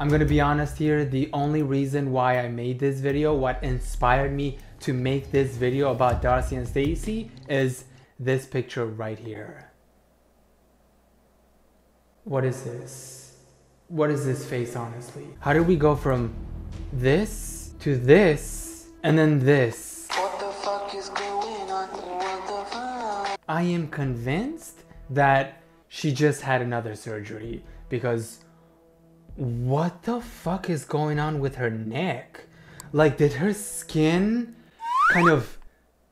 I'm gonna be honest here, the only reason why I made this video, what inspired me to make this video about Darcey and Stacey is this picture right here. What is this? What is this face honestly? How did we go from this to this and then this? What the fuck is going on? What the fuck? I am convinced that she just had another surgery because what the fuck is going on with her neck? Like, did her skin kind of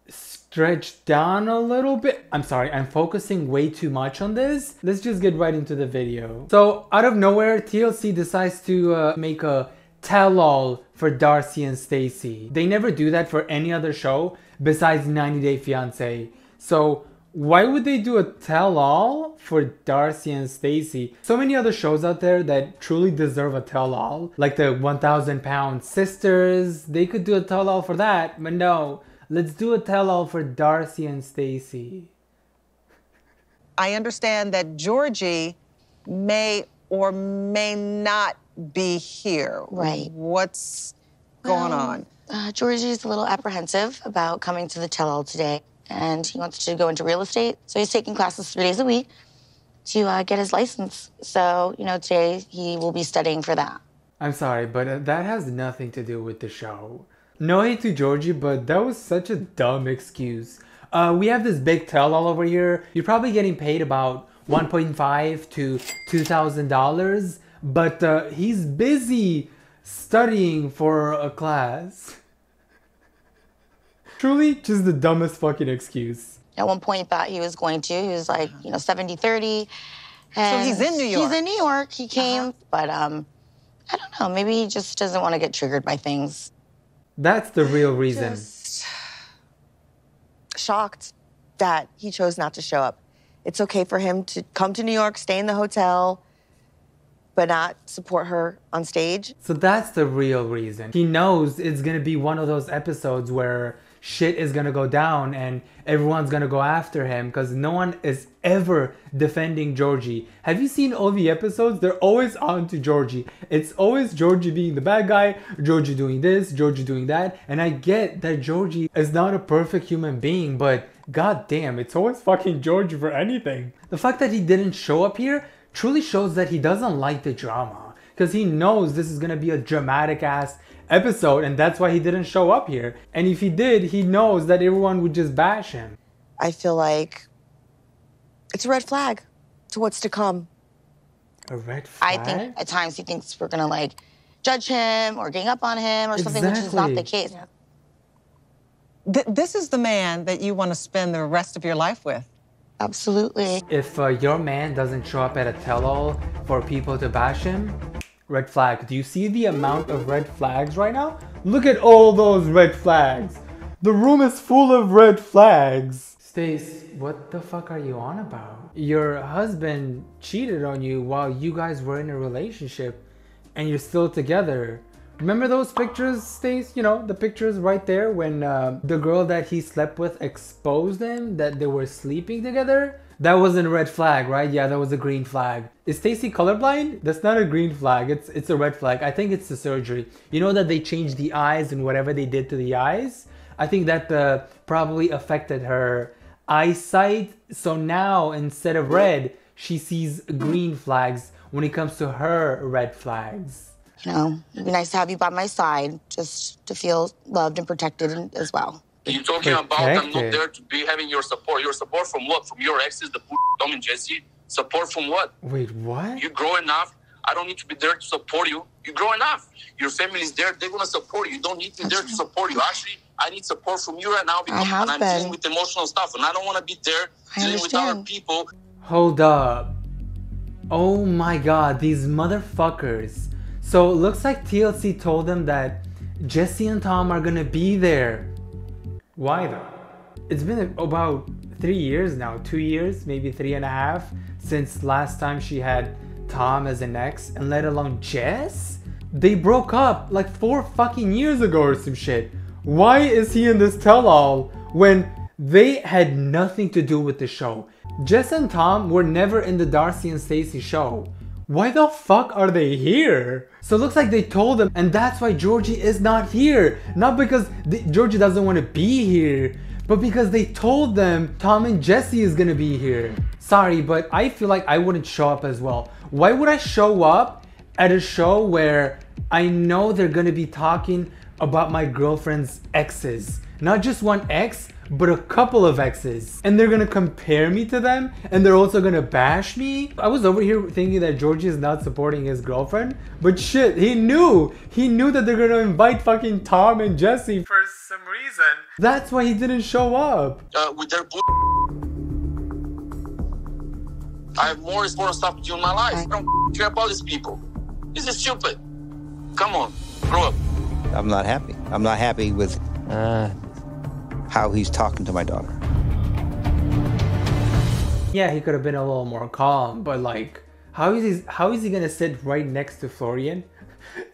stretch down a little bit? I'm sorry, I'm focusing way too much on this. Let's just get right into the video. So, out of nowhere, TLC decides to uh, make a tell-all for Darcey and Stacey. They never do that for any other show besides 90 Day Fiancé. So, why would they do a tell-all for Darcey and Stacey? So many other shows out there that truly deserve a tell-all, like the 1000 pound sisters, they could do a tell-all for that, but no, let's do a tell-all for Darcey and Stacey. I understand that Georgie may or may not be here. Right. What's going um, on? Uh, Georgie's a little apprehensive about coming to the tell-all today and he wants to go into real estate. So he's taking classes three days a week to uh, get his license. So, you know, today he will be studying for that. I'm sorry, but uh, that has nothing to do with the show. No hate to Georgie, but that was such a dumb excuse. Uh, we have this big tell all over here. You're probably getting paid about 1.5 to $2,000, but uh, he's busy studying for a class. Truly, just the dumbest fucking excuse. At one point, he thought he was going to. He was like, you know, 70 30. so he's in New York. He's in New York. He came, uh-huh. but um, I don't know. Maybe he just doesn't want to get triggered by things. That's the real reason. Just shocked that he chose not to show up. It's okay for him to come to New York, stay in the hotel, but not support her on stage. So that's the real reason. He knows it's gonna be one of those episodes where shit is gonna go down and everyone's gonna go after him because no one is ever defending Georgie. Have you seen all the episodes? They're always on to Georgie. It's always Georgie being the bad guy, Georgie doing this, Georgie doing that. And I get that Georgie is not a perfect human being, but god damn, it's always fucking Georgie for anything. The fact that he didn't show up here truly shows that he doesn't like the drama because he knows this is gonna be a dramatic ass episode, and that's why he didn't show up here. And if he did, he knows that everyone would just bash him. I feel like it's a red flag to what's to come. A red flag? I think at times he thinks we're gonna like judge him or gang up on him or exactly. something, which is not the case. Th- this is the man that you want to spend the rest of your life with. Absolutely. If uh, your man doesn't show up at a tell-all for people to bash him, red flag. Do you see the amount of red flags right now? Look at all those red flags. The room is full of red flags. Stace, what the fuck are you on about? Your husband cheated on you while you guys were in a relationship and you're still together. Remember those pictures, Stace? You know, the pictures right there when uh, the girl that he slept with exposed him that they were sleeping together? That wasn't a red flag, right? Yeah, that was a green flag. Is Stacey colorblind? That's not a green flag. It's it's a red flag. I think it's the surgery. You know that they changed the eyes and whatever they did to the eyes? I think that uh, probably affected her eyesight. So now instead of red, she sees green flags when it comes to her red flags. You know, it'd be nice to have you by my side just to feel loved and protected as well. You're talking about I'm not there to be having your support. Your support from what? From your exes, the Dom and Jesse? Support from what? Wait, what? You grow enough. I don't need to be there to support you. You grow enough. up. Your family's there. They're going to support you. You don't need me there to support you. Actually, I need support from you right now because I'm been. dealing with emotional stuff and I don't want to be there I dealing understand. with other people. Hold up. Oh my god, these motherfuckers. So it looks like TLC told them that Jesse and Tom are gonna be there. Why though? It's been about three years now, two years, maybe three and a half, since last time she had Tom as an ex, and let alone Jess? They broke up like four fucking years ago or some shit. Why is he in this tell-all when they had nothing to do with the show? Jess and Tom were never in the Darcey and Stacey show. Why the fuck are they here? So it looks like they told them, and that's why Georgie is not here. Not because the, Georgie doesn't want to be here, but because they told them Tom and Jesse is gonna be here. Sorry, but I feel like I wouldn't show up as well. Why would I show up at a show where I know they're gonna be talking about my girlfriend's exes? Not just one ex, but a couple of exes. And they're gonna compare me to them and they're also gonna bash me. I was over here thinking that Georgie is not supporting his girlfriend, but shit, he knew. He knew that they're gonna invite fucking Tom and Jesse for some reason. That's why he didn't show up. Uh, with their I have more important stuff to do in my life. I don't care about these people. This is stupid. Come on, grow up. I'm not happy. I'm not happy with uh, how he's talking to my daughter. Yeah, he could have been a little more calm, but like, how is he, how is he gonna sit right next to Florian?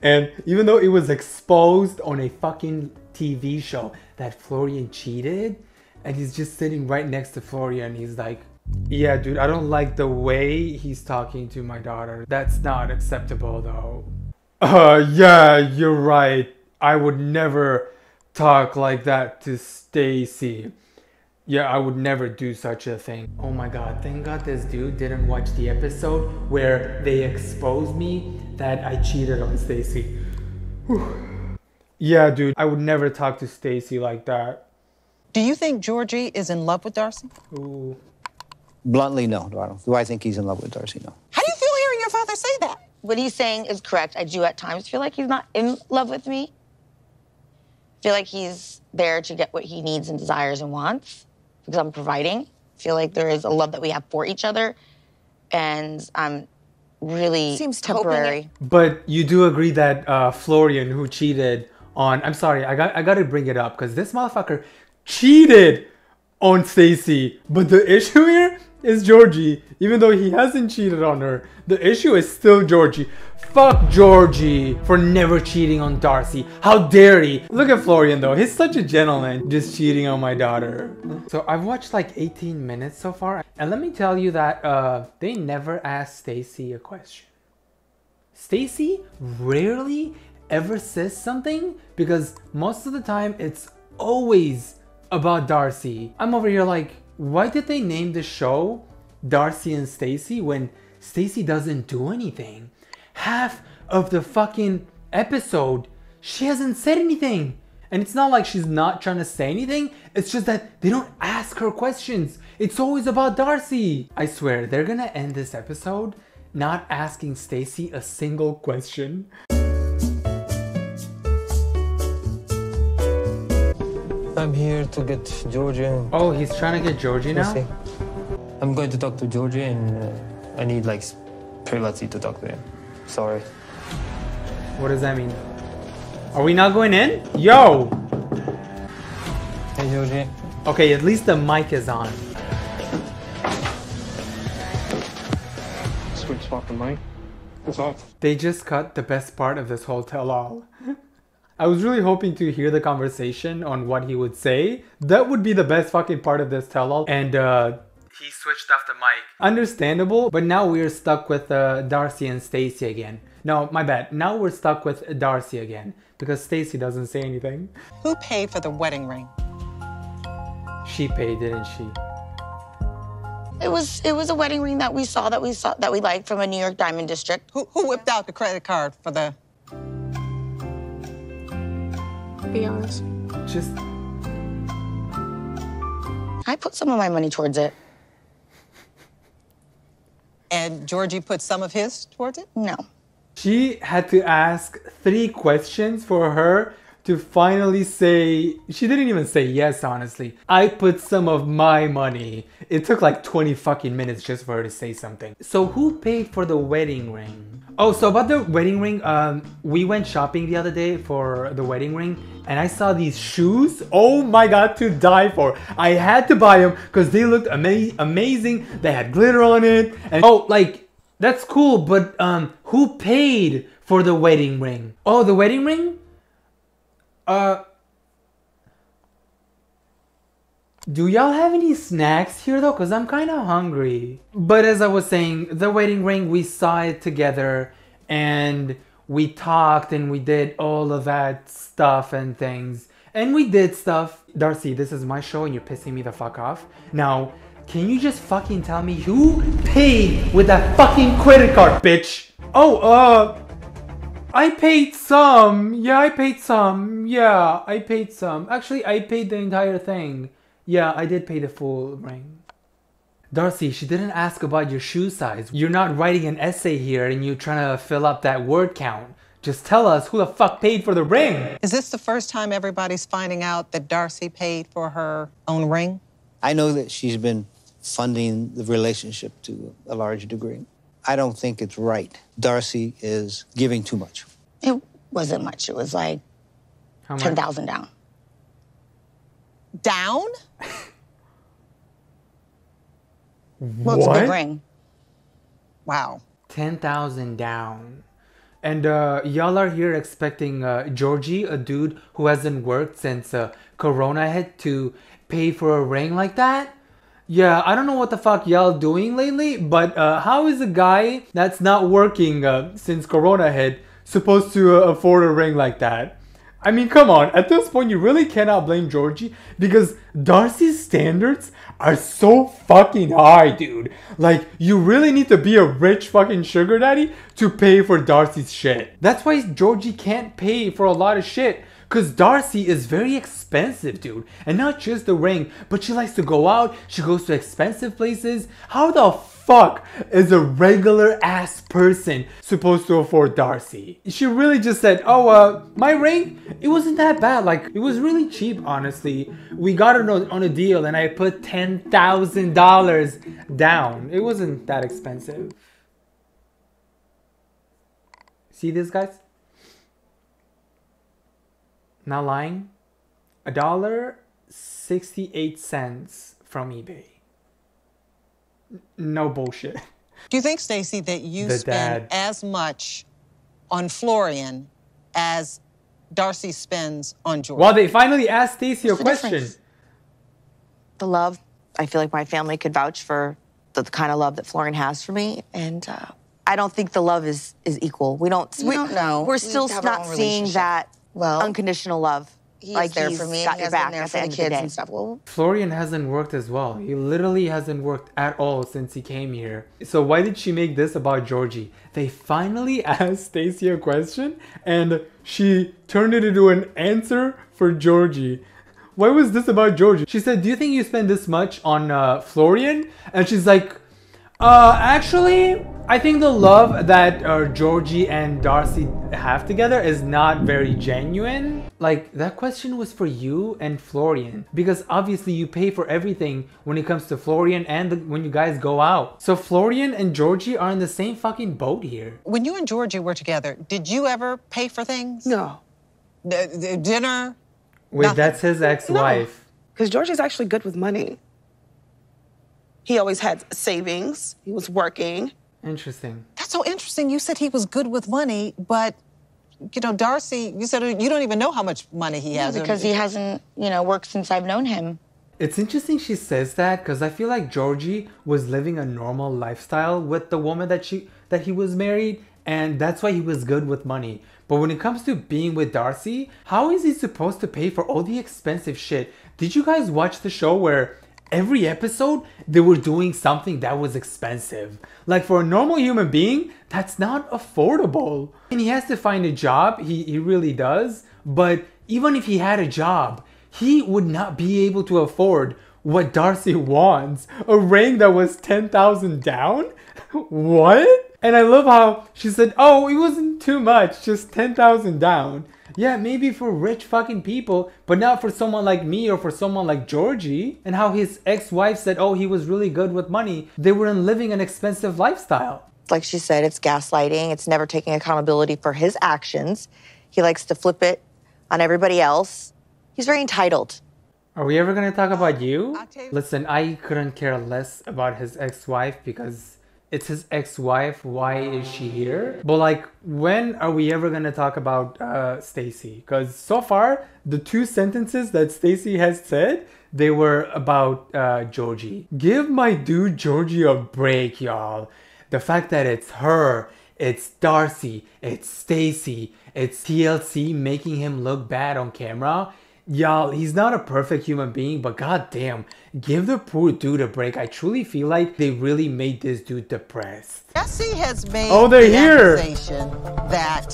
And even though it was exposed on a fucking TV show that Florian cheated, and he's just sitting right next to Florian, he's like, yeah, dude, I don't like the way he's talking to my daughter. That's not acceptable though. Uh, yeah, you're right. I would never talk like that to Stacey. Yeah, I would never do such a thing. Oh my god, thank god this dude didn't watch the episode where they exposed me that I cheated on Stacey. yeah, dude, I would never talk to Stacey like that. Do you think Georgie is in love with Darcey? Ooh. Bluntly, no, Eduardo. Do I think he's in love with Darcey? No. How do you feel hearing your father say that? What he's saying is correct. I do at times feel like he's not in love with me feel like he's there to get what he needs and desires and wants because I'm providing. I feel like there is a love that we have for each other, and I'm really seems temporary. But you do agree that uh, Florian, who cheated on, I'm sorry, I got I got to bring it up because this motherfucker cheated on Stacey. But the issue here is Georgie, even though he hasn't cheated on her. The issue is still Georgie. Fuck Georgie for never cheating on Darcey. How dare he? Look at Florian though. He's such a gentleman just cheating on my daughter. So I've watched like 18 minutes so far. And let me tell you that uh, they never asked Stacey a question. Stacey rarely ever says something because most of the time it's always about Darcey. I'm over here like, why did they name the show Darcey and Stacey when Stacey doesn't do anything? Half of the fucking episode, she hasn't said anything. And it's not like she's not trying to say anything, it's just that they don't ask her questions. It's always about Darcey. I swear, they're gonna end this episode not asking Stacey a single question. I'm here to get Georgie. Oh, he's trying to get Georgie now? I'm going to talk to Georgie and uh, I need like privacy to talk to him. Sorry. What does that mean? Are we not going in? Yo! Hey, Georgie. Okay, at least the mic is on. Switch off the mic. It's off. They just cut the best part of this whole tell-all. I was really hoping to hear the conversation on what he would say. That would be the best fucking part of this tell-all. And uh, he switched off the mic. Understandable, but now we're stuck with uh, Darcey and Stacey again. No, my bad. Now we're stuck with Darcey again because Stacey doesn't say anything. Who paid for the wedding ring? She paid, didn't she? It was it was a wedding ring that we saw that we saw that we liked from a New York Diamond District. Who, who whipped out the credit card for the be honest. Just. I put some of my money towards it. And Georgie put some of his towards it? No. She had to ask three questions for her to finally say, she didn't even say yes, honestly. I put some of my money. It took like 20 fucking minutes just for her to say something. So who paid for the wedding ring? Oh, so about the wedding ring, um, we went shopping the other day for the wedding ring and I saw these shoes. Oh my god, to die for. I had to buy them because they looked ama amazing. They had glitter on it. And oh, like, that's cool, but um, who paid for the wedding ring? Oh, the wedding ring? Uh, Do y'all have any snacks here though? Because I'm kind of hungry. But as I was saying, the wedding ring, we saw it together and we talked and we did all of that stuff and things. And we did stuff. Darcey, this is my show and you're pissing me the fuck off. Now, can you just fucking tell me who paid with that fucking credit card, bitch? Oh, uh, I paid some. Yeah, I paid some. Yeah, I paid some. Actually, I paid the entire thing. Yeah, I did pay the full ring. Darcey, she didn't ask about your shoe size. You're not writing an essay here and you're trying to fill up that word count. Just tell us who the fuck paid for the ring. Is this the first time everybody's finding out that Darcey paid for her own ring? I know that she's been funding the relationship to a large degree. I don't think it's right. Darcey is giving too much. It wasn't much. It was like 10,000 down. Down? well, it's a big ring. Wow. 10,000 down. And uh, y'all are here expecting uh, Georgie, a dude who hasn't worked since uh, Corona hit, to pay for a ring like that? Yeah, I don't know what the fuck y'all doing lately, but uh, how is a guy that's not working uh, since Corona hit supposed to uh, afford a ring like that? I mean, come on. At this point, you really cannot blame Georgie because Darcey's standards are so fucking high, dude. Like, you really need to be a rich fucking sugar daddy to pay for Darcey's shit. That's why Georgie can't pay for a lot of shit because Darcey is very expensive, dude. And not just the ring, but she likes to go out. She goes to expensive places. How the fuck is a regular ass person supposed to afford Darcey? She really just said, oh, uh, my ring, it wasn't that bad. Like, it was really cheap, honestly. We got it on a deal and I put $10,000 down. It wasn't that expensive. See this, guys? Not lying. A dollar 68 cents from eBay. No bullshit. Do you think, Stacey, that you the spend dad. as much on Florian as Darcey spends on George? Well, they finally asked Stacey a question. Difference? The love, I feel like my family could vouch for the, the kind of love that Florian has for me, and uh, I don't think the love is is equal. We don't. We, we don't know. We're we still not seeing that well unconditional love. He's like there he's for me. Got your back there for the kids the and stuff. Well, Florian hasn't worked as well. He literally hasn't worked at all since he came here. So why did she make this about Georgie? They finally asked Stacey a question and she turned it into an answer for Georgie. Why was this about Georgie? She said, "Do you think you spend this much on uh, Florian?" And she's like, "Uh, actually." I think the love that uh, Georgie and Darcey have together is not very genuine. Like, that question was for you and Florian. Because obviously you pay for everything when it comes to Florian and the, when you guys go out. So Florian and Georgie are in the same fucking boat here. When you and Georgie were together, did you ever pay for things? No. The, the dinner? Wait, Nothing. that's his ex-wife. Because no. Georgie's actually good with money. He always had savings. He was working. Interesting. That's so interesting. You said he was good with money, but you know, Darcey, you said you don't even know how much money he has. Yeah, because he hasn't, you know, worked since I've known him. It's interesting she says that because I feel like Georgie was living a normal lifestyle with the woman that she that he was married, and that's why he was good with money. But when it comes to being with Darcey, how is he supposed to pay for all the expensive shit? Did you guys watch the show where every episode they were doing something that was expensive. Like for a normal human being, that's not affordable. And he has to find a job, he, he really does. But even if he had a job, he would not be able to afford what Darcey wants. A ring that was 10,000 down? what? And I love how she said, oh, it wasn't too much, just 10,000 down. Yeah, maybe for rich fucking people, but not for someone like me or for someone like Georgie. And how his ex wife said, oh, he was really good with money. They weren't living an expensive lifestyle. Like she said, it's gaslighting, it's never taking accountability for his actions. He likes to flip it on everybody else. He's very entitled. Are we ever going to talk about you? Listen, I couldn't care less about his ex wife because it's his ex-wife. Why is she here? But like, when are we ever gonna talk about uh, Stacey? Because so far, the two sentences that Stacey has said, they were about uh, Georgie. Give my dude Georgie a break, y'all. The fact that it's her, it's Darcey, it's Stacey, it's TLC making him look bad on camera Y'all, he's not a perfect human being, but goddamn, give the poor dude a break. I truly feel like they really made this dude depressed. Jesse has made oh, they're the here. accusation that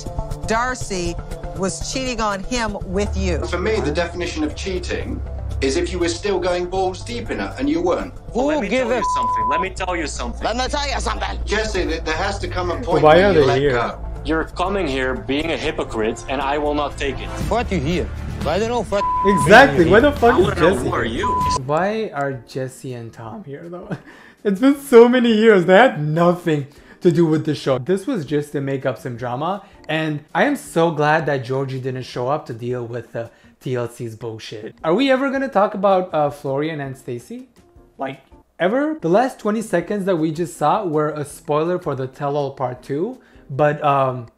Darcey was cheating on him with you. For me, the definition of cheating is if you were still going balls deep in it and you weren't. Who well, let me tell you something. Let me tell you something. Let me tell you something. Jesse, there has to come a point where you let here? go. You're coming here being a hypocrite, and I will not take it. What are you here? I don't know. What exactly. Why the fuck I is Jesse? Know, who are you? Why are Jesse and Tom here though? It's been so many years. They had nothing to do with the show. This was just to make up some drama, and I am so glad that Georgie didn't show up to deal with the TLC's bullshit. Are we ever gonna talk about uh, Florian and Stacey? Like ever? The last 20 seconds that we just saw were a spoiler for the tell-all part two, but um,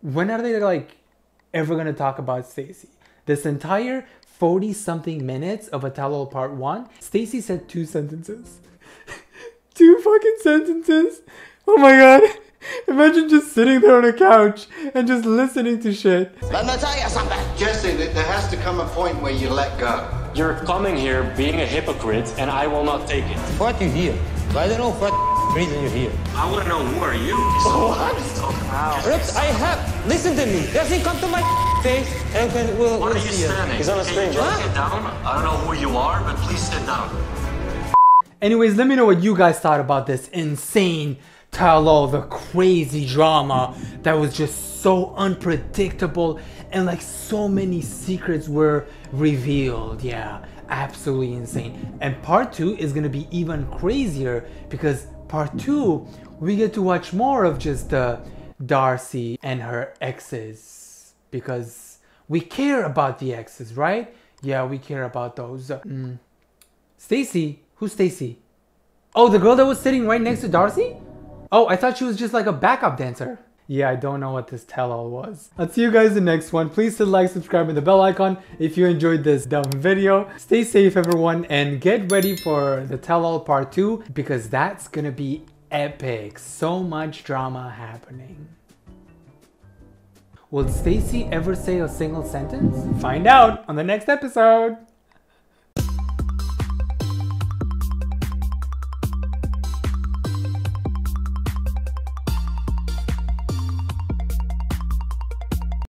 when are they like ever gonna talk about Stacey? This entire 40 something minutes of a tell-all part one, Stacey said two sentences. two fucking sentences. Oh my god. Imagine just sitting there on a couch and just listening to shit. Let me tell you something. Jesse, there has to come a point where you let go. You're coming here being a hypocrite, and I will not take it. What you here? I don't know what reason you're here. I want to know who are you? What? Wow. Look, I have. Listen to me. Does he come to my face and can, we'll, What we'll are you standing? He's on a screen. Huh? Sit down. I don't know who you are, but please sit down. Anyways, let me know what you guys thought about this insane tell-all, the crazy drama that was just so unpredictable and like so many secrets were revealed. Yeah, absolutely insane. And part two is gonna be even crazier because part two, we get to watch more of just uh, Darcey and her exes because we care about the exes, right? Yeah, we care about those. Mm. Stacey, who's Stacey? Oh, the girl that was sitting right next to Darcey? Oh, I thought she was just like a backup dancer. Yeah, I don't know what this tell-all was. I'll see you guys in the next one. Please hit like, subscribe, and the bell icon if you enjoyed this dumb video. Stay safe, everyone, and get ready for the tell-all part 2 because that's gonna be epic. So much drama happening. Will Stacey ever say a single sentence? Find out on the next episode.